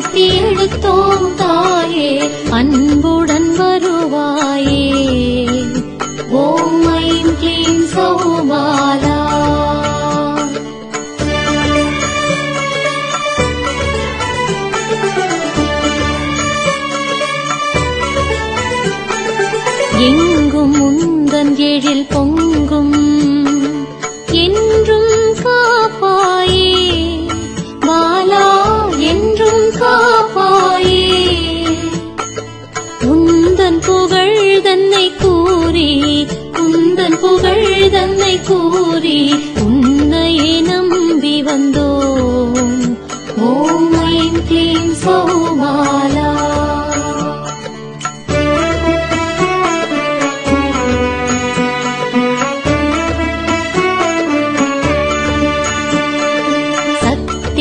தேடித்தோம் தாயே அன்புடன் வருவாயே. ஓம் ஐம் க்ளீம் சௌபாலா. எங்கும் முந்தன் எழில் பொங்கும்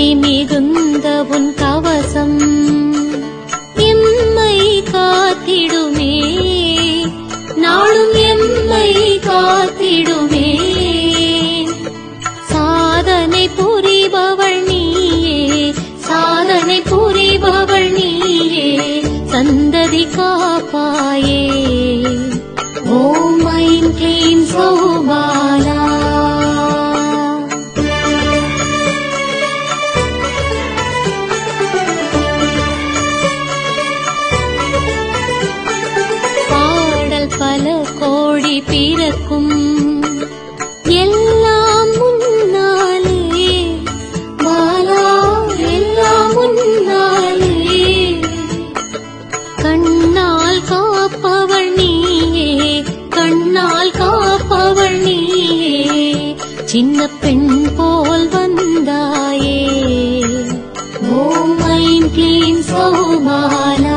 சக்தி மிகுந்த உன் கவசம். எம்மை காத்திடுமே. நாளும் எம்மை காத்திடுமே. சாதனை புரிபவள் நீயே. சாதனை புரிபவள் நீயே. சந்ததி காப்பாயே. பிறக்கும். எல்லாம் முன்னாலே பாலா எல்லாம் முன்னாலே. கண்ணால் காப்பவள் நீயே கண்ணால் காப்பவள் நீயே. சின்ன பெண் போல் வந்தாயே. ஓம் ஐம் க்ளீம் சௌபாலா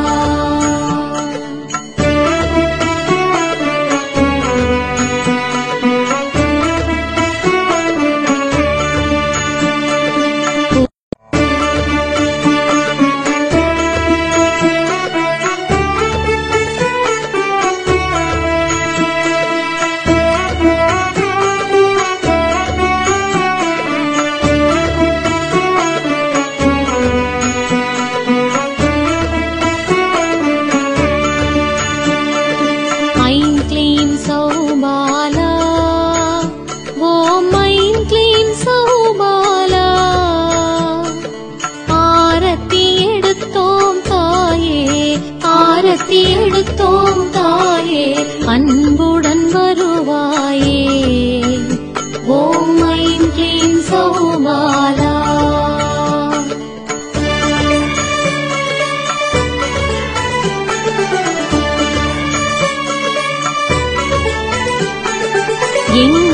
银